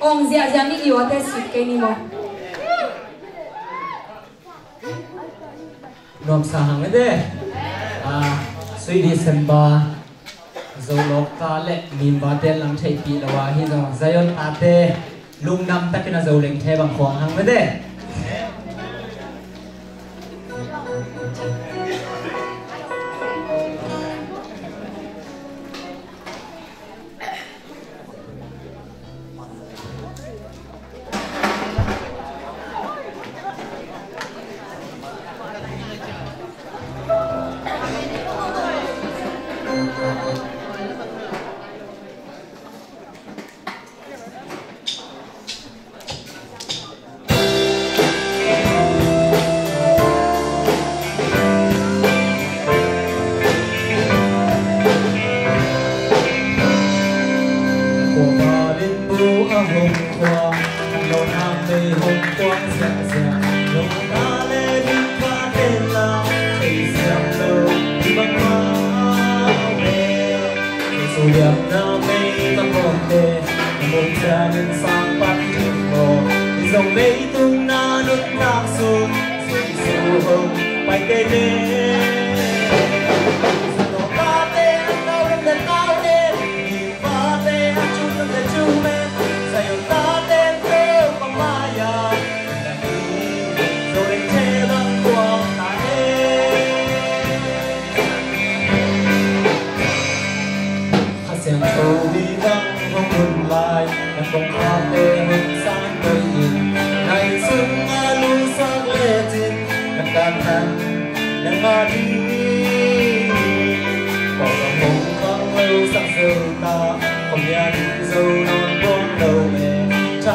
Ông zia zia mi iwa thế sự ke ni mo nom sa hang đấy? à suy đi xem ba. Dấu lộc ta lệ mìm ba tên làm chạy bị là wa hi rồi zayon ta tê. Lung năm ta kina dấu lệnh thầy bằng Diệp nào mây ta một đề Một trà nên sang bắt được ngộ Dòng mây tung na nước lạc xuống Sự hồng bạch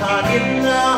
他定啊。